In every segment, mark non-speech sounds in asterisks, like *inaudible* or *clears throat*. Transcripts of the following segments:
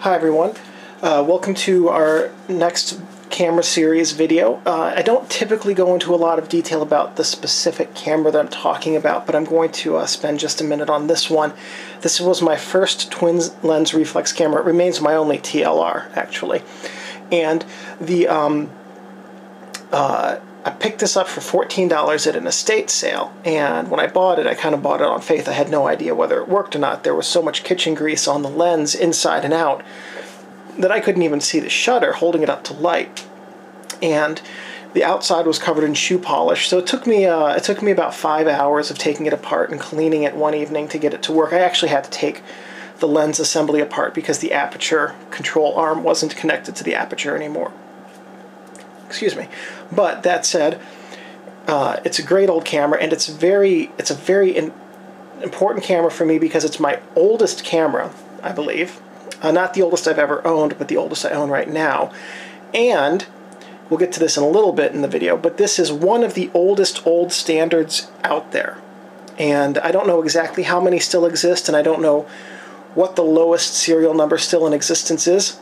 Hi everyone, uh, welcome to our next camera series video. Uh, I don't typically go into a lot of detail about the specific camera that I'm talking about, but I'm going to uh, spend just a minute on this one. This was my first twin lens reflex camera. It remains my only TLR, actually. And the um, uh, I picked this up for $14 at an estate sale, and when I bought it, I kind of bought it on faith. I had no idea whether it worked or not. There was so much kitchen grease on the lens, inside and out, that I couldn't even see the shutter holding it up to light. And the outside was covered in shoe polish, so it took me uh, it took me about five hours of taking it apart and cleaning it one evening to get it to work. I actually had to take the lens assembly apart because the aperture control arm wasn't connected to the aperture anymore. Excuse me. But that said, uh, it's a great old camera, and it's very it's a very in, important camera for me because it's my oldest camera, I believe. Uh, not the oldest I've ever owned, but the oldest I own right now. And we'll get to this in a little bit in the video, but this is one of the oldest old standards out there. And I don't know exactly how many still exist, and I don't know what the lowest serial number still in existence is,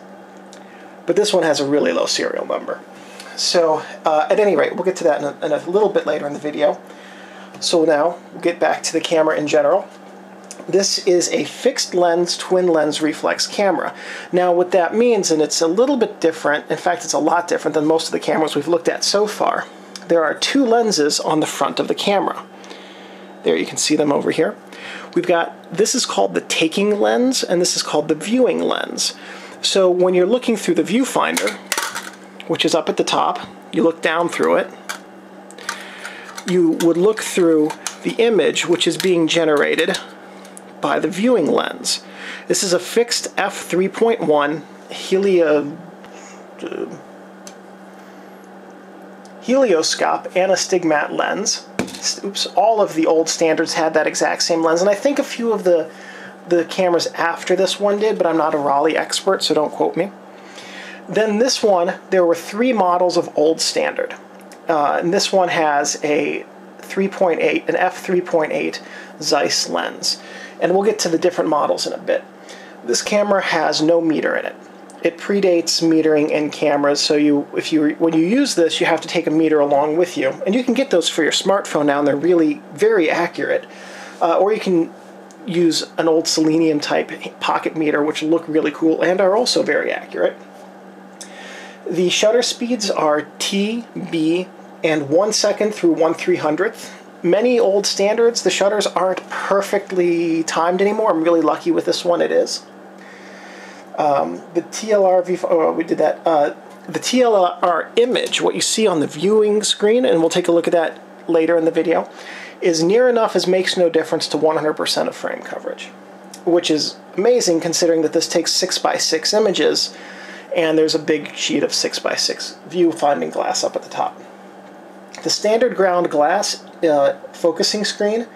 but this one has a really low serial number. So uh, at any rate, we'll get to that in a, in a, little bit later in the video. So now, we'll get back to the camera in general. This is a fixed lens, twin lens reflex camera. Now what that means, and it's a little bit different, in fact it's a lot different than most of the cameras we've looked at so far. There are two lenses on the front of the camera. There you can see them over here. We've got, this is called the taking lens, and this is called the viewing lens. So when you're looking through the viewfinder, which is up at the top. You look down through it. You would look through the image which is being generated by the viewing lens. This is a fixed f3.1 Helio, uh, helioscope anastigmat lens. Oops, all of the old standards had that exact same lens, and I think a few of the the cameras after this one did, but I'm not a Rollei expert, so don't quote me. Then this one, there were three models of old standard. Uh, and this one has a 3.8, an f3.8 Zeiss lens. And we'll get to the different models in a bit. This camera has no meter in it. It predates metering in cameras, so you, if you, when you use this, you have to take a meter along with you. And you can get those for your smartphone now, and they're really very accurate. Uh, or you can use an old selenium type pocket meter, which look really cool and are also very accurate. The shutter speeds are T, B, and 1 second through 1 300th. Many old standards, the shutters aren't perfectly timed anymore. I'm really lucky with this one, it is. Um, the TLR, v oh, we did that. Uh, the TLR image, what you see on the viewing screen, and we'll take a look at that later in the video, is near enough as makes no difference to 100% of frame coverage, which is amazing considering that this takes 6 by 6 images and there's a big sheet of 6x6 viewfinding glass up at the top. The standard ground glass uh, focusing screen,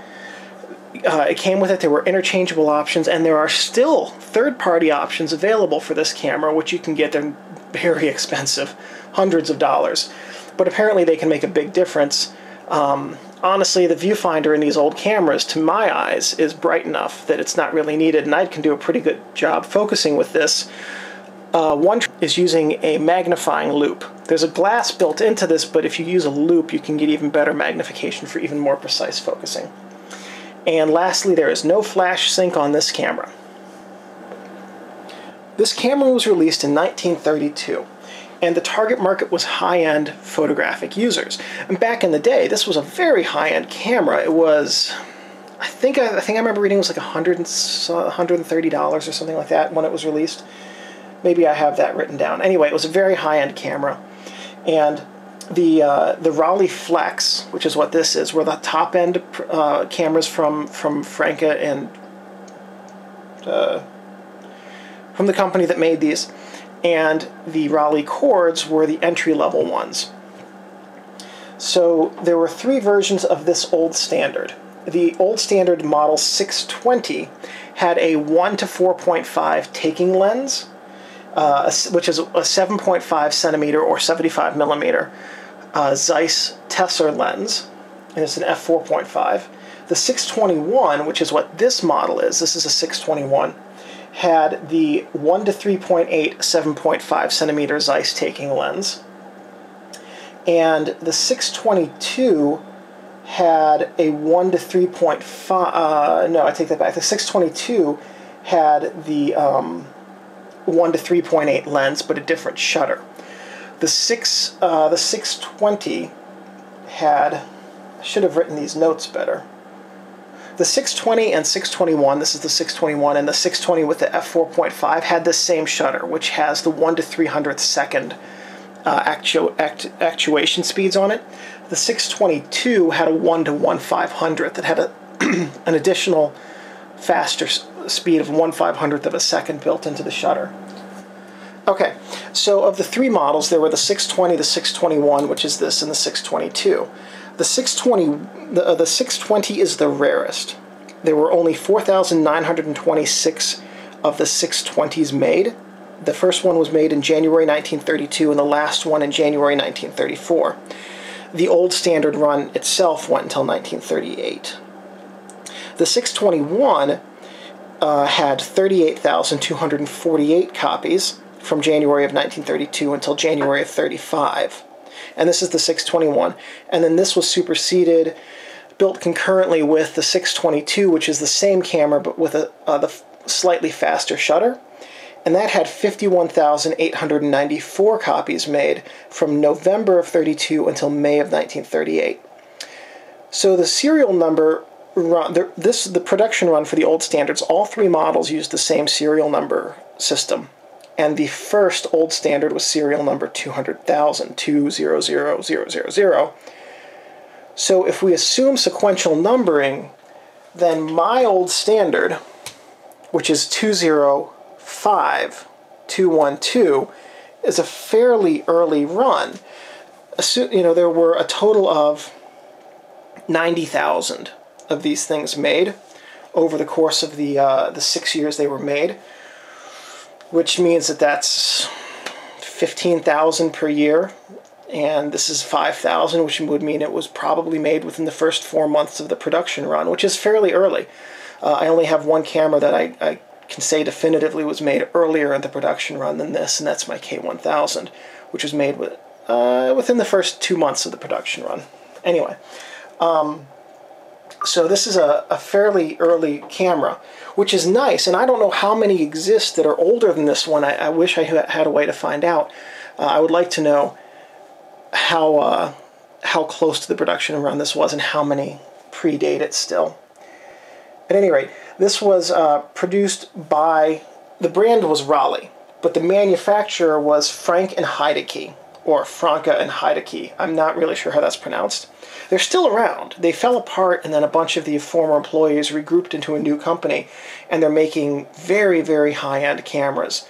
uh, it came with it. There were interchangeable options, and there are still third-party options available for this camera, which you can get. They're very *laughs* expensive, hundreds of dollars, but apparently they can make a big difference. Um, honestly, the viewfinder in these old cameras, to my eyes, is bright enough that it's not really needed, and I can do a pretty good job focusing with this uh, one is using a magnifying loupe. There's a glass built into this, but if you use a loupe, you can get even better magnification for even more precise focusing. And lastly, there is no flash sync on this camera. This camera was released in 1932, and the target market was high-end photographic users. And back in the day, this was a very high-end camera. It was, I think I, I think I remember reading it was like 100, $130 or something like that when it was released. Maybe I have that written down. Anyway, it was a very high-end camera, and the uh, the Rolleiflex, which is what this is, were the top-end uh, cameras from from Franke and uh, from the company that made these, and the Rolleicords were the entry-level ones. So there were three versions of this old standard. The old standard model 620 had a 1 to 4.5 taking lens uh, which is a 7.5 centimeter or 75 millimeter uh, Zeiss Tessar lens, and it's an f4.5. The 621, which is what this model is, this is a 621, had the 1 to 3.8 7.5 centimeter Zeiss taking lens. And the 622 had a 1 to 3.5, uh, no, I take that back. The 622 had the um, 1 to 3.8 lens, but a different shutter. The, six, uh, the 620 had, I should have written these notes better. The 620 and 621, this is the 621, and the 620 with the f4.5 had the same shutter, which has the 1 to 300th second uh, actu- act- actuation speeds on it. The 622 had a 1 to 1 500th. It had a, *clears throat* an additional faster speed of 1 500th of a second built into the shutter. Okay, so of the three models, there were the 620, the 621, which is this, and the 622. The 620, the, uh, the 620 is the rarest. There were only 4,926 of the 620s made. The first one was made in January 1932, and the last one in January 1934. The old standard run itself went until 1938. The 621 uh, had 38,248 copies from January of 1932 until January of 35. And this is the 621. And then this was superseded, built concurrently with the 622, which is the same camera but with a, uh, the slightly faster shutter. And that had 51,894 copies made from November of 32 until May of 1938. So the serial number run, the, this the production run for the old standards. All three models used the same serial number system and the first old standard was serial number 200,000, 200000. So if we assume sequential numbering, then my old standard, which is 205212, is a fairly early run. You know, there were a total of 90,000 of these things made over the course of the, uh, the six years they were made which means that that's 15,000 per year and this is 5,000 which would mean it was probably made within the first 4 months of the production run which is fairly early. Uh, I only have one camera that I, I can say definitively was made earlier in the production run than this and that's my K1000 which was made with, uh, within the first 2 months of the production run. Anyway, um, so this is a, a fairly early camera which is nice. And I don't know how many exist that are older than this one. I, I wish I had a way to find out. Uh, I would like to know how uh, how close to the production run this was and how many predate it still. At any rate, this was uh, produced by the brand was Rollei, but the manufacturer was Frank and Heidecke or Franke and Heidecke. I'm not really sure how that's pronounced. They're still around. They fell apart, and then a bunch of the former employees regrouped into a new company, and they're making very, very high end cameras.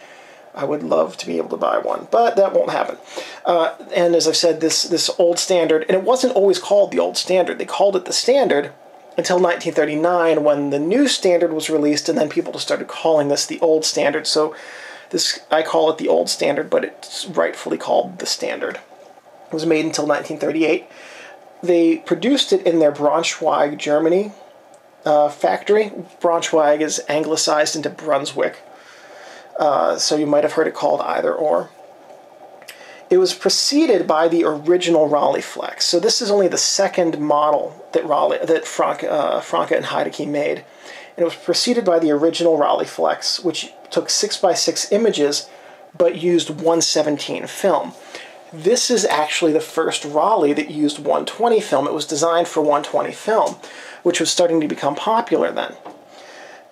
I would love to be able to buy one, but that won't happen. Uh, and as I've said, this this old standard, and it wasn't always called the old standard. They called it the standard until 1939 when the new standard was released, and then people just started calling this the old standard. So this I call it the old standard, but it's rightfully called the standard. It was made until 1938 they produced it in their Braunschweig, Germany uh, factory. Braunschweig is anglicized into Brunswick, uh, so you might have heard it called either or. It was preceded by the original Rolleiflex. So this is only the second model that Rollei, that Franke, uh, Franke and Heidecke made. And it was preceded by the original Rolleiflex, which took 6x6 images but used 117 film. This is actually the first Rollei that used 120 film. It was designed for 120 film, which was starting to become popular then.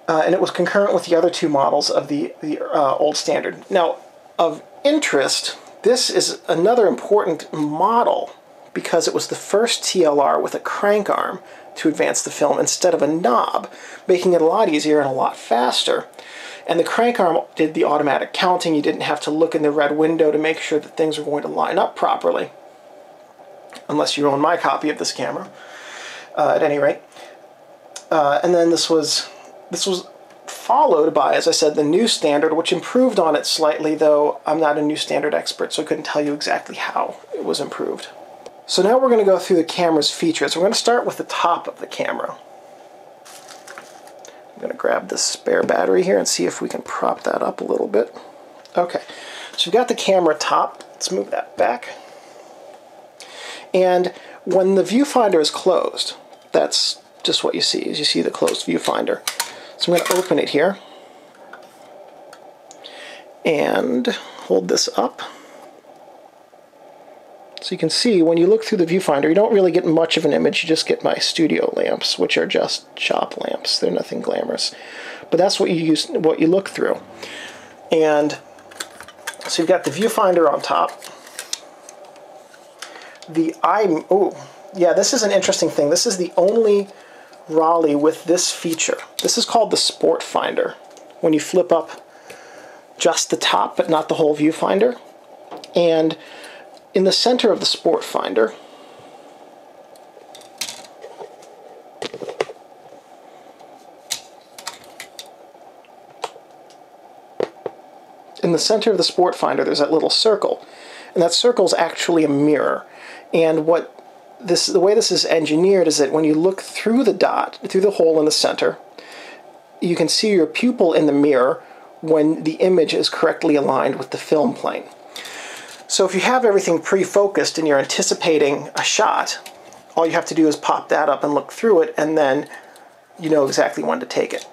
Uh, and it was concurrent with the other two models of the, the uh, old standard. Now, of interest, this is another important model because it was the first TLR with a crank arm to advance the film instead of a knob, making it a lot easier and a lot faster. And the crank arm did the automatic counting. You didn't have to look in the red window to make sure that things were going to line up properly. Unless you own my copy of this camera, uh, at any rate. Uh, and then this was this was followed by, as I said, the new standard, which improved on it slightly, though I'm not a new standard expert, so I couldn't tell you exactly how it was improved. So now we're going to go through the camera's features. We're going to start with the top of the camera. I'm to grab this spare battery here and see if we can prop that up a little bit. Okay, so we've got the camera top. Let's move that back. And when the viewfinder is closed, that's just what you see, is you see the closed viewfinder. So I'm to open it here and hold this up. So you can see when you look through the viewfinder, you don't really get much of an image, you just get my studio lamps, which are just shop lamps. They're nothing glamorous. But that's what you use what you look through. And so you've got the viewfinder on top. The i oh yeah, this is an interesting thing. This is the only Rollei with this feature. This is called the Sport Finder. When you flip up just the top but not the whole viewfinder. And in the center of the Sport Finder, in the center of the Sport Finder there's that little circle. And that circle is actually a mirror. And what this the way this is engineered is that when you look through the dot, through the hole in the center, you can see your pupil in the mirror when the image is correctly aligned with the film plane. So if you have everything pre-focused and you're anticipating a shot, all you have to do is pop that up and look through it, and then you know exactly when to take it.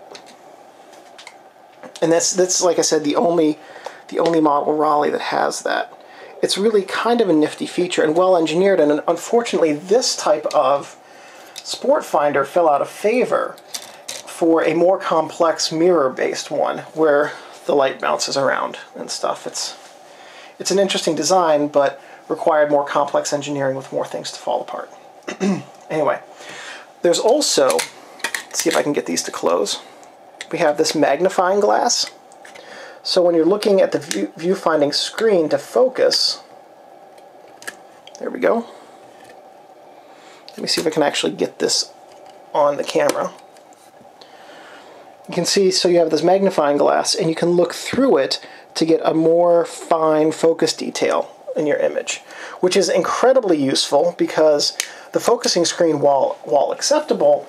And that's that's like I said, the only the only model Rollei that has that. It's really kind of a nifty feature and well engineered. And unfortunately, this type of sport finder fell out of favor for a more complex mirror-based one where the light bounces around and stuff. It's it's an interesting design, but required more complex engineering with more things to fall apart. *clears throat* anyway, there's also, let's see if I can get these to close. We have this magnifying glass. So when you're looking at the view, viewfinding screen to focus, there we go. Let me see if I can actually get this on the camera. You can see, so you have this magnifying glass, and you can look through it to get a more fine focus detail in your image, which is incredibly useful because the focusing screen, while, while acceptable,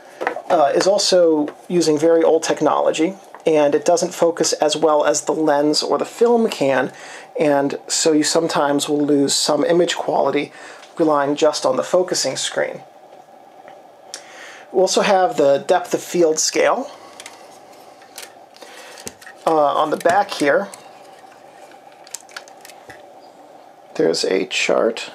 uh, is also using very old technology and it doesn't focus as well as the lens or the film can, and so you sometimes will lose some image quality relying just on the focusing screen. We also have the depth of field scale. Uh, on the back here, there's a chart.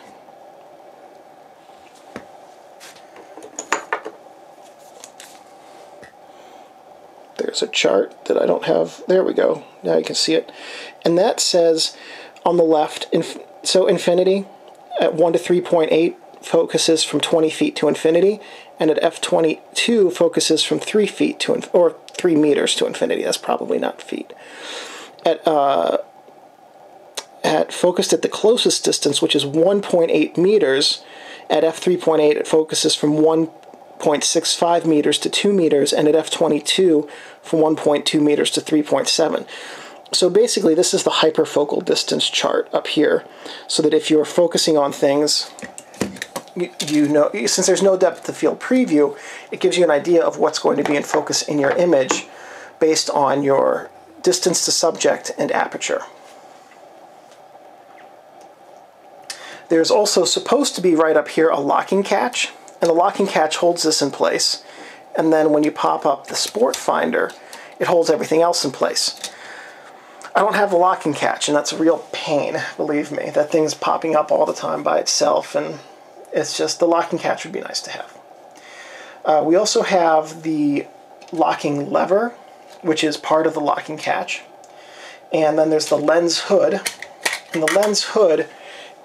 There's a chart that I don't have. There we go. Now you can see it. And that says on the left, so infinity at 1 to 3.8 focuses from 20 feet to infinity, and at f22 focuses from 3 feet to, or 3 meters to infinity. That's probably not feet. At uh, at focused at the closest distance, which is 1.8 meters, at f3.8 it focuses from 1.65 meters to 2 meters, and at f22 from 1.2 meters to 3.7. So basically, this is the hyperfocal distance chart up here, so that if you're focusing on things, you, know, since there's no depth of field preview, it gives you an idea of what's going to be in focus in your image based on your distance to subject and aperture. There's also supposed to be right up here a locking catch, and the locking catch holds this in place. And then when you pop up the Sport Finder, it holds everything else in place. I don't have the locking catch, and that's a real pain, believe me. That thing's popping up all the time by itself, and it's just the locking catch would be nice to have. Uh, we also have the locking lever, which is part of the locking catch. And then there's the lens hood. And the lens hood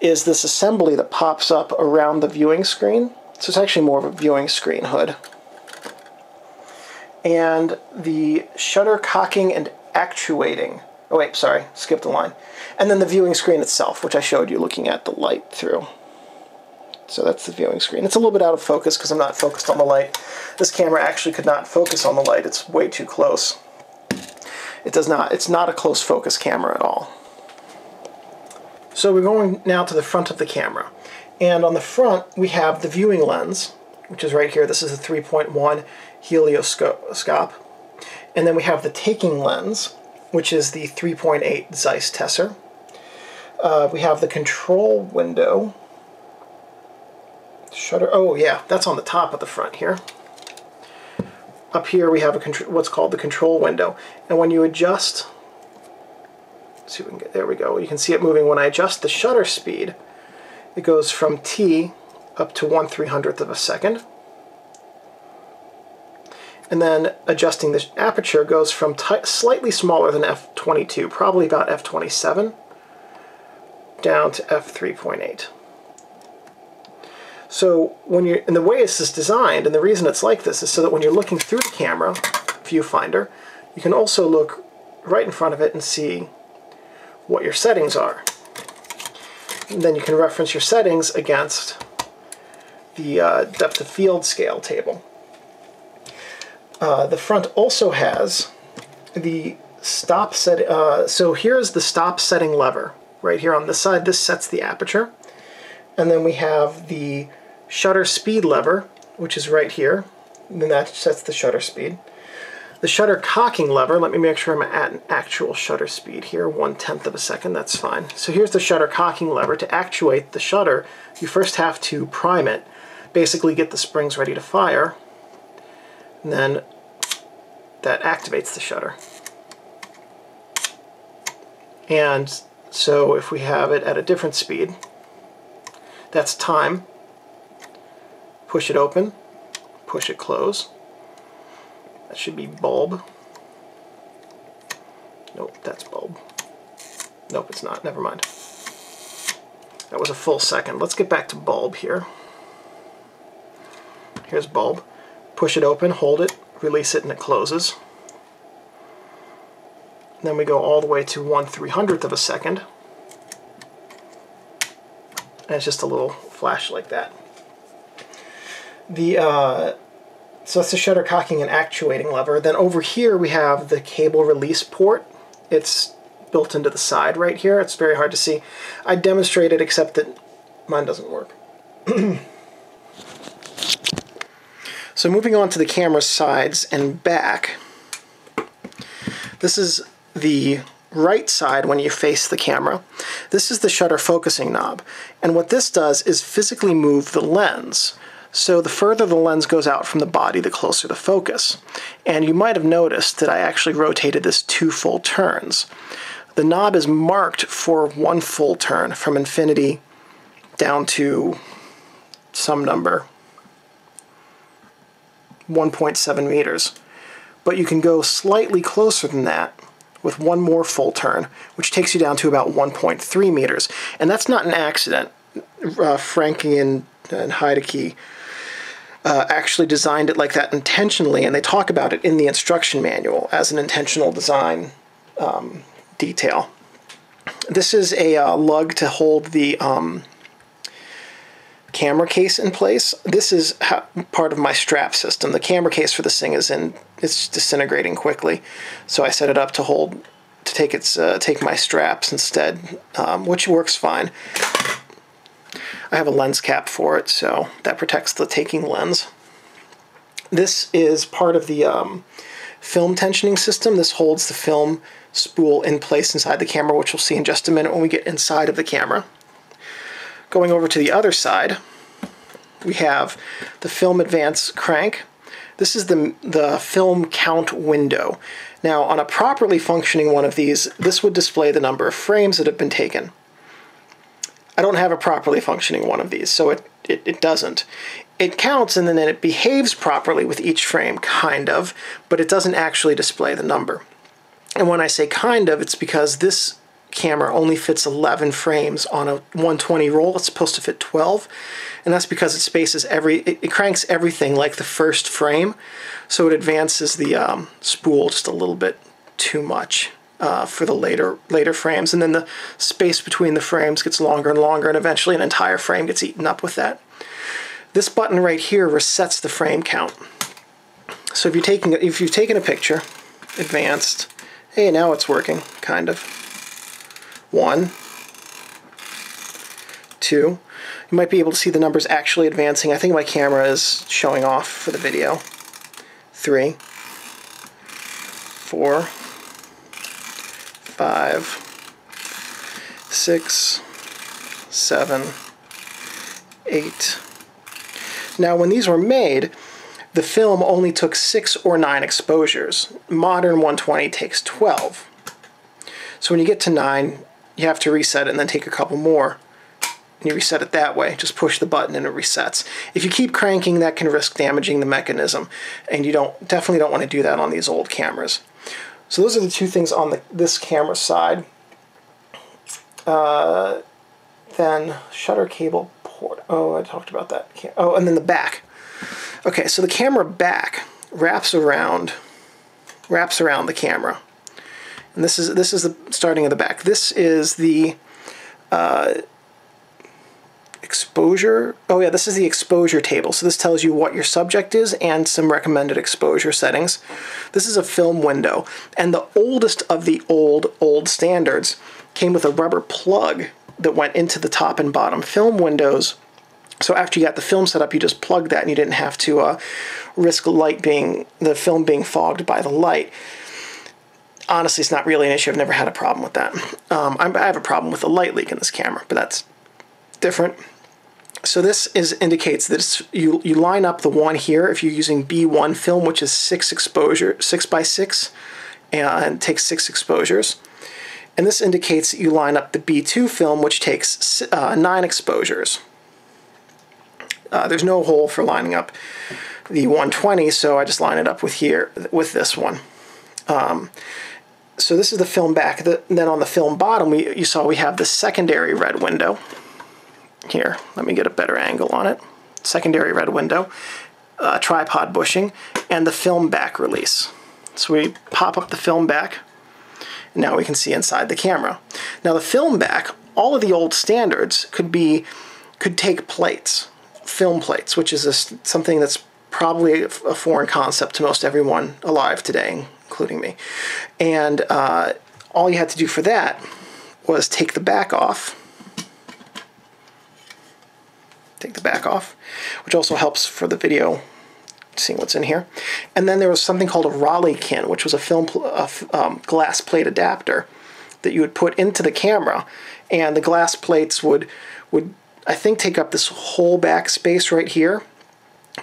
is this assembly that pops up around the viewing screen. So it's actually more of a viewing screen hood. And the shutter cocking and actuating. Oh wait, sorry, skipped a line. And then the viewing screen itself, which I showed you looking at the light through. So that's the viewing screen. It's a little bit out of focus because I'm not focused on the light. This camera actually could not focus on the light. It's way too close. It does not, it's not a close focus camera at all. So we're going now to the front of the camera. And on the front, we have the viewing lens, which is right here. This is a 3.1 helioscope. And then we have the taking lens, which is the 3.8 Zeiss Tessar. Uh, we have the control window. Shutter, oh yeah, that's on the top of the front here. Up here we have a what's called the control window. And when you adjust, see if we can get, there we go. You can see it moving. When I adjust the shutter speed, it goes from T up to 1 300th of a second. And then adjusting the aperture goes from slightly smaller than f22, probably about f27, down to f3.8. So when you're, and the way this is designed, and the reason it's like this is so that when you're looking through the camera viewfinder, you can also look right in front of it and see what your settings are. And then you can reference your settings against the uh, depth of field scale table. Uh, the front also has the stop set. Uh, so here's the stop setting lever right here on this side. This sets the aperture. And then we have the shutter speed lever, which is right here, and then that sets the shutter speed. The shutter cocking lever, let me make sure I'm at an actual shutter speed here, one tenth of a second, that's fine. So here's the shutter cocking lever. To actuate the shutter, you first have to prime it, basically get the springs ready to fire, and then that activates the shutter. And so if we have it at a different speed, that's time, push it open, push it close. That should be bulb. Nope, that's bulb. Nope, it's not. Never mind. That was a full second. Let's get back to bulb here. Here's bulb. Push it open, hold it, release it, and it closes. then we go all the way to 1 300th of a second. And it's just a little flash like that. The uh, so that's the shutter cocking and actuating lever. Then over here we have the cable release port. It's built into the side right here. It's very hard to see. I demonstrated except that mine doesn't work. *clears throat* so moving on to the camera sides and back. This is the right side when you face the camera. This is the shutter focusing knob. And what this does is physically move the lens. So the further the lens goes out from the body, the closer the focus. And you might have noticed that I actually rotated this two full turns. The knob is marked for one full turn from infinity down to some number, 1.7 meters. But you can go slightly closer than that with one more full turn, which takes you down to about 1.3 meters. And that's not an accident. Uh, Franke and, and uh, actually designed it like that intentionally, and they talk about it in the instruction manual as an intentional design um, detail. This is a uh, lug to hold the um, camera case in place. This is part of my strap system. The camera case for this thing is in it's disintegrating quickly, so I set it up to hold to take its uh, take my straps instead, um, which works fine. I have a lens cap for it, so that protects the taking lens. This is part of the um, film tensioning system. This holds the film spool in place inside the camera, which we'll see in just a minute when we get inside of the camera. Going over to the other side, we have the film advance crank. This is the, the film count window. Now, on a properly functioning one of these, this would display the number of frames that have been taken. I don't have a properly functioning one of these, so it, it, it doesn't. It counts and then it behaves properly with each frame, kind of, but it doesn't actually display the number. And when I say kind of, it's because this camera only fits 11 frames on a 120 roll. It's supposed to fit 12, and that's because it spaces every, it, it cranks everything like the first frame, so it advances the um, spool just a little bit too much uh, for the later later frames, and then the space between the frames gets longer and longer, and eventually an entire frame gets eaten up with that. This button right here resets the frame count. So if you're taking if you've taken a picture, advanced, hey now it's working, kind of. One, two. You might be able to see the numbers actually advancing. I think my camera is showing off for the video. Three, four, five, six, seven, eight. Now, when these were made, the film only took six or nine exposures. Modern 120 takes 12. So when you get to nine, you have to reset it and then take a couple more. And you reset it that way. Just push the button and it resets. If you keep cranking, that can risk damaging the mechanism, and you don't definitely don't want to do that on these old cameras. So those are the two things on the, this camera side. Uh, then shutter cable port. Oh, I talked about that. Oh, and then the back. Okay, so the camera back wraps around wraps around the camera. And this is this is the starting of the back. This is the uh, exposure. Oh yeah, this is the exposure table. So this tells you what your subject is and some recommended exposure settings. This is a film window, and the oldest of the old old standards came with a rubber plug that went into the top and bottom film windows. So after you got the film set up, you just plugged that, and you didn't have to uh, risk light being the film being fogged by the light honestly, it's not really an issue. I've never had a problem with that. Um, i have a problem with the light leak in this camera, but that's different. So this is indicates that you you line up the one here if you're using B1 film, which is six exposure, six by six, and takes six exposures. And this indicates that you line up the B2 film, which takes uh, nine exposures. Uh, there's no hole for lining up the 120, so I just line it up with here with this one. Um, so this is the film back. The, then on the film bottom, we, you saw we have the secondary red window. Here, let me get a better angle on it. Secondary red window, uh, tripod bushing, and the film back release. So we pop up the film back, and now we can see inside the camera. Now the film back, all of the old standards could be, could take plates, film plates, which is a, something that's probably a foreign concept to most everyone alive today, including me. And uh, all you had to do for that was take the back off. Take the back off, which also helps for the video seeing what's in here. And then there was something called a Rolleikin, which was a film um, glass plate adapter that you would put into the camera, and the glass plates would would I think take up this whole back space right here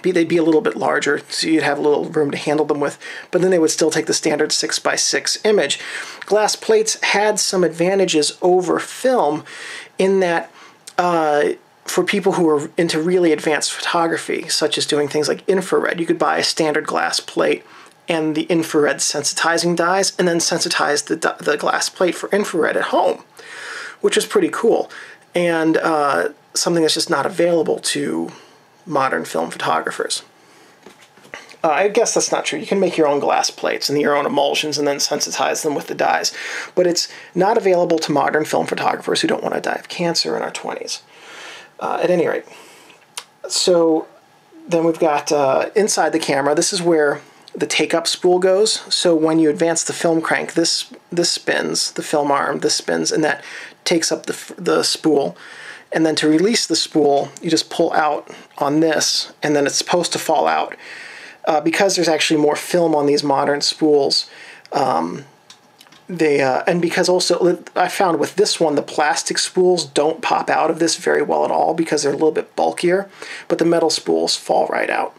be, they'd be a little bit larger, so you'd have a little room to handle them with, but then they would still take the standard 6x6 image. Glass plates had some advantages over film in that uh, for people who are into really advanced photography, such as doing things like infrared, you could buy a standard glass plate and the infrared sensitizing dyes, and then sensitize the, the glass plate for infrared at home, which is pretty cool, and uh, something that's just not available to modern film photographers. Uh, I guess that's not true. You can make your own glass plates and your own emulsions and then sensitize them with the dyes, but it's not available to modern film photographers who don't want to die of cancer in our 20s. Uh, at any rate, so then we've got uh, inside the camera, this is where the take-up spool goes. So when you advance the film crank, this this spins, the film arm, this spins, and that takes up the, the spool. And then to release the spool, you just pull out on this, and then it's supposed to fall out. Uh, because there's actually more film on these modern spools, um, they uh, and because also I found with this one the plastic spools don't pop out of this very well at all because they're a little bit bulkier, but the metal spools fall right out.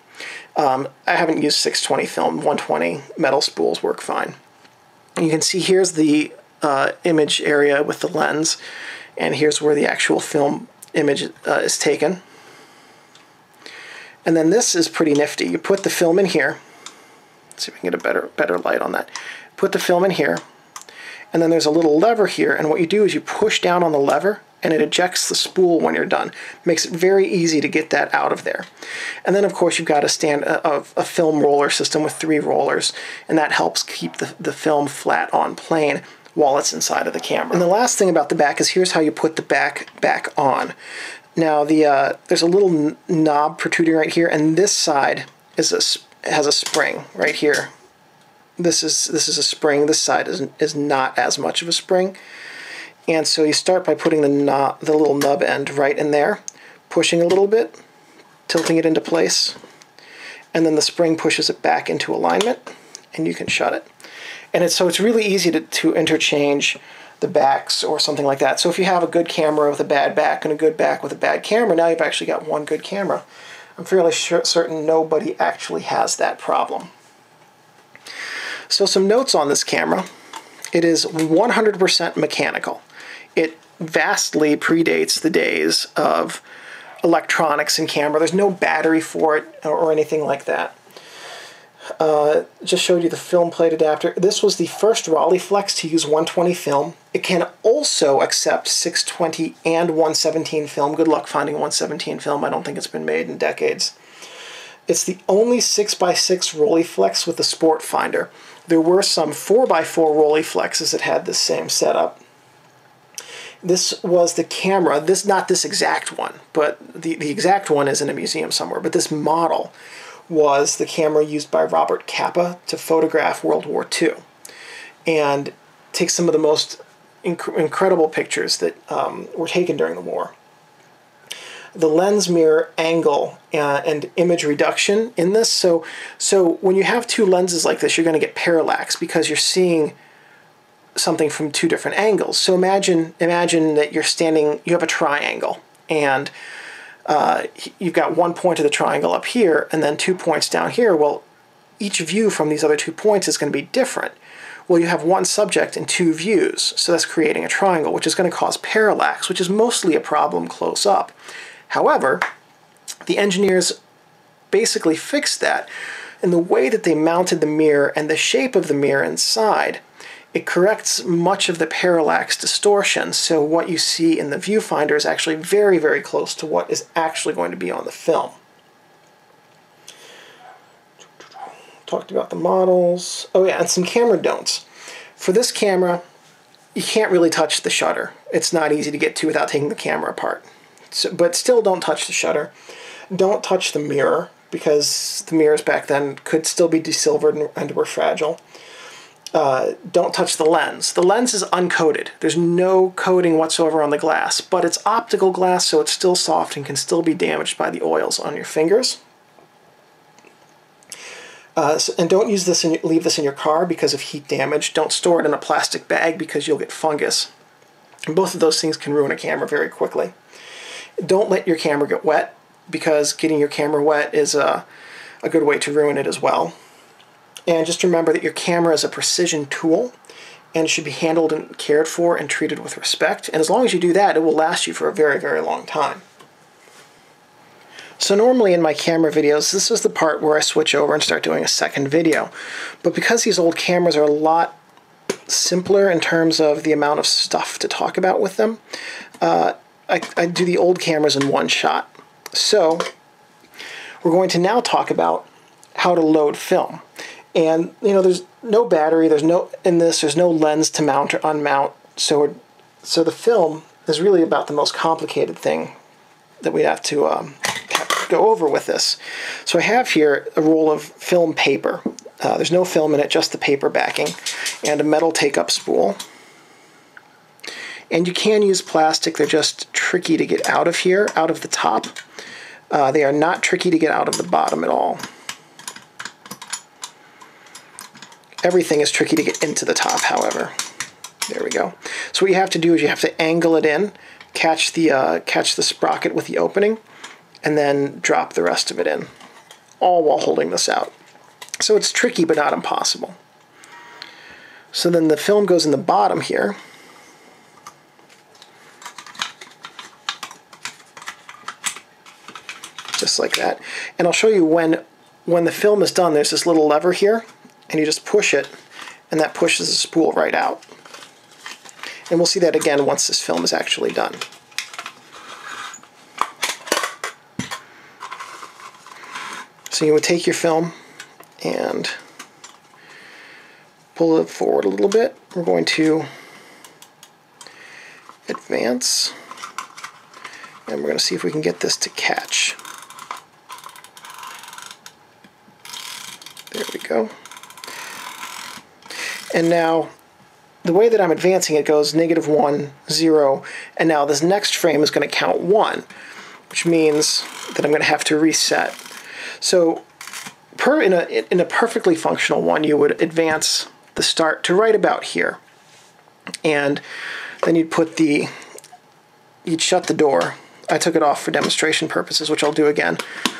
Um, I haven't used 620 film, 120 metal spools work fine. You can see here's the uh, image area with the lens and here's where the actual film image uh, is taken. And then this is pretty nifty. You put the film in here. Let's see if we can get a better better light on that. Put the film in here, and then there's a little lever here, and what you do is you push down on the lever, and it ejects the spool when you're done. Makes it very easy to get that out of there. And then, of course, you've got a stand a, a film roller system with three rollers, and that helps keep the, the film flat on plane while it's inside of the camera. And the last thing about the back is here's how you put the back back on. Now the uh, there's a little knob protruding right here, and this side is a has a spring right here. This is this is a spring. This side is is not as much of a spring, and so you start by putting the knob, the little nub end right in there, pushing a little bit, tilting it into place, and then the spring pushes it back into alignment and you can shut it. And it's so it's really easy to, to interchange the backs or something like that. So if you have a good camera with a bad back and a good back with a bad camera, now you've actually got one good camera. I'm fairly sure, certain nobody actually has that problem. So some notes on this camera. It is 100% mechanical. It vastly predates the days of electronics in camera. There's no battery for it or anything like that. Uh, just showed you the film plate adapter. This was the first Rolleiflex to use 120 film. It can also accept 620 and 117 film. Good luck finding 117 film. I don't think it's been made in decades. It's the only 6x6 Rolleiflex with a sport finder. There were some 4x4 Rolleiflexes that had the same setup. This was the camera, this not this exact one, but the, the exact one is in a museum somewhere, but this model was the camera used by Robert Capa to photograph World War II and take some of the most inc- incredible pictures that um, were taken during the war. The lens mirror angle uh, and image reduction in this. So, so when you have two lenses like this, you're going to get parallax because you're seeing something from two different angles. So imagine imagine that you're standing, you have a triangle, and uh, you've got one point of the triangle up here, and then two points down here. Well, each view from these other two points is going to be different. Well, you have one subject and two views, so that's creating a triangle, which is going to cause parallax, which is mostly a problem close up. However, the engineers basically fixed that in the way that they mounted the mirror and the shape of the mirror inside it corrects much of the parallax distortion, so what you see in the viewfinder is actually very, very close to what is actually going to be on the film. Talked about the models. Oh yeah, and some camera don'ts. For this camera, you can't really touch the shutter. It's not easy to get to without taking the camera apart. So, but still don't touch the shutter. Don't touch the mirror, because the mirrors back then could still be desilvered and, and were fragile uh, don't touch the lens. The lens is uncoated. There's no coating whatsoever on the glass, but it's optical glass, so it's still soft and can still be damaged by the oils on your fingers. Uh, so, and don't use this and leave this in your car because of heat damage. Don't store it in a plastic bag because you'll get fungus. And both of those things can ruin a camera very quickly. Don't let your camera get wet because getting your camera wet is a, a good way to ruin it as well. And just remember that your camera is a precision tool and should be handled and cared for and treated with respect. And as long as you do that, it will last you for a very, very long time. So normally in my camera videos, this is the part where I switch over and start doing a second video. But because these old cameras are a lot simpler in terms of the amount of stuff to talk about with them, uh, I, I do the old cameras in one shot. So we're going to now talk about how to load film. And you know, there's no battery. There's no in this. There's no lens to mount or unmount. So, so the film is really about the most complicated thing that we have to um, go over with this. So I have here a roll of film paper. Uh, there's no film in it, just the paper backing, and a metal take-up spool. And you can use plastic. They're just tricky to get out of here, out of the top. Uh, they are not tricky to get out of the bottom at all. Everything is tricky to get into the top, however. There we go. So what you have to do is you have to angle it in, catch the uh, catch the sprocket with the opening, and then drop the rest of it in, all while holding this out. So it's tricky but not impossible. So then the film goes in the bottom here. Just like that. And I'll show you when when the film is done, there's this little lever here and you just push it and that pushes the spool right out. And we'll see that again once this film is actually done. So you would take your film and pull it forward a little bit. We're going to advance and we're going to see if we can get this to catch. There we go. And now the way that I'm advancing it goes negative 1, 0, and now this next frame is going to count 1, which means that I'm going to have to reset. So per, in, a, in a perfectly functional one, you would advance the start to right about here. And then you'd put the, you'd shut the door. I took it off for demonstration purposes, which I'll do again.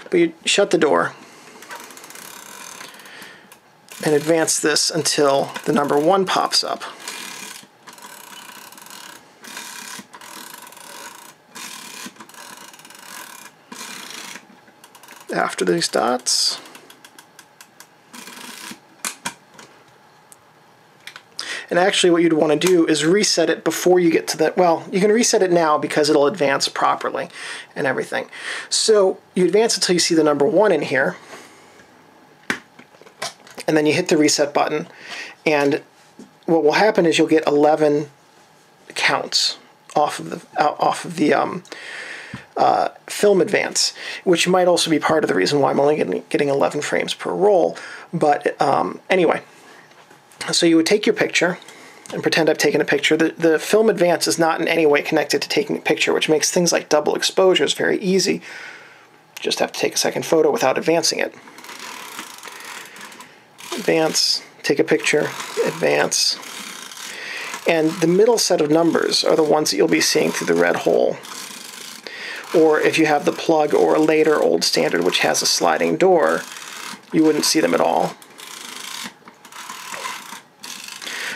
But you'd shut the door and advance this until the number one pops up. After these dots, And actually what you'd want to do is reset it before you get to that. well, you can reset it now because it'll advance properly and everything. So you advance until you see the number one in here, and then you hit the reset button, and what will happen is you'll get 11 counts off of the, off of the, um, uh, film advance, which might also be part of the reason why I'm only getting, getting 11 frames per roll. But um, anyway, so you would take your picture and pretend I've taken a picture. The, the film advance is not in any way connected to taking a picture, which makes things like double exposures very easy. Just have to take a second photo without advancing it. Advance, take a picture, advance. And the middle set of numbers are the ones that you'll be seeing through the red hole. Or if you have the plug or a later old standard which has a sliding door, you wouldn't see them at all.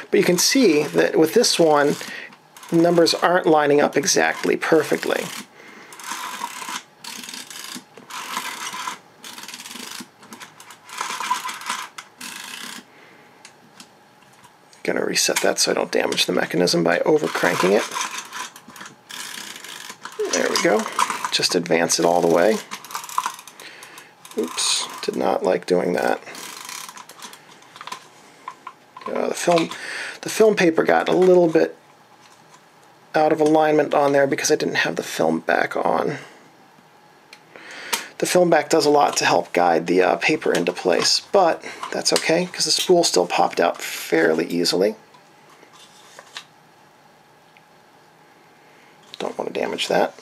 But you can see that with this one, numbers aren't lining up exactly perfectly. Reset that so I don't damage the mechanism by over cranking it. There we go. Just advance it all the way. Oops, did not like doing that. Uh, the film the film paper got a little bit out of alignment on there because I didn't have the film back on. The film back does a lot to help guide the uh, paper into place, but that's okay because the spool still popped out fairly easily. Don't want to damage that.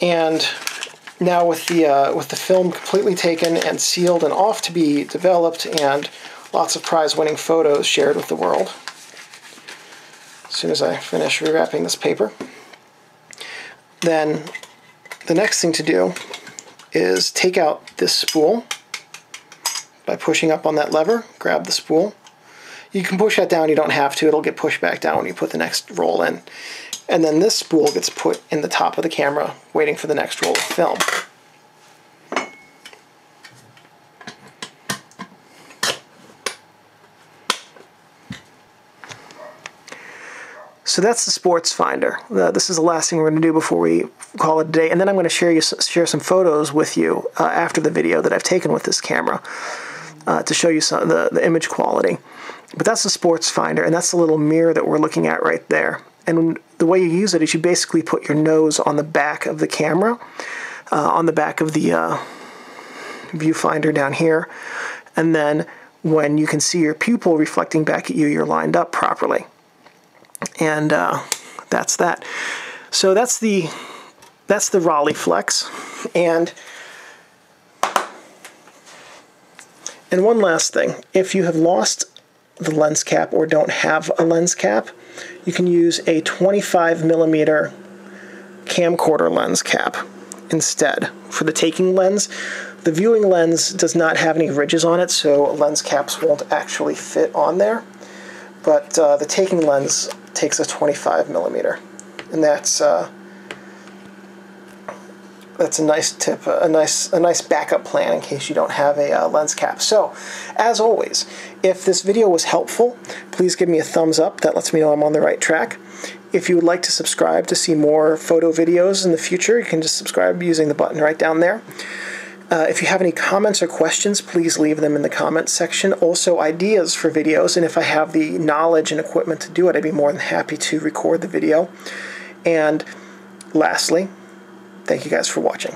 And now with the uh, with the film completely taken and sealed and off to be developed and lots of prize-winning photos shared with the world. As soon as I finish rewrapping this paper, then the next thing to do is take out this spool by pushing up on that lever, grab the spool. You can push that down, you don't have to, it'll get pushed back down when you put the next roll in. And then this spool gets put in the top of the camera, waiting for the next roll of film. So that's the sports finder. Uh, this is the last thing we're going to do before we call it a day. And then I'm going to share you share some photos with you uh, after the video that I've taken with this camera uh, to show you some the, the image quality. But that's the sports finder, and that's the little mirror that we're looking at right there. And the way you use it is you basically put your nose on the back of the camera, uh, on the back of the uh, viewfinder down here, and then when you can see your pupil reflecting back at you, you're lined up properly and uh, that's that. So that's the that's the Rolleiflex, and and one last thing: if you have lost the lens cap or don't have a lens cap, you can use a 25 millimeter camcorder lens cap instead for the taking lens. The viewing lens does not have any ridges on it, so lens caps won't actually fit on there. But uh, the taking lens takes a 25 millimeter, and that's uh, that's a nice tip, a nice a nice backup plan in case you don't have a uh, lens cap. So, as always, if this video was helpful, please give me a thumbs up. That lets me know I'm on the right track. If you would like to subscribe to see more photo videos in the future, you can just subscribe using the button right down there. Uh, if you have any comments or questions, please leave them in the comments section. Also, ideas for videos, and if I have the knowledge and equipment to do it, I'd be more than happy to record the video. And lastly, thank you guys for watching.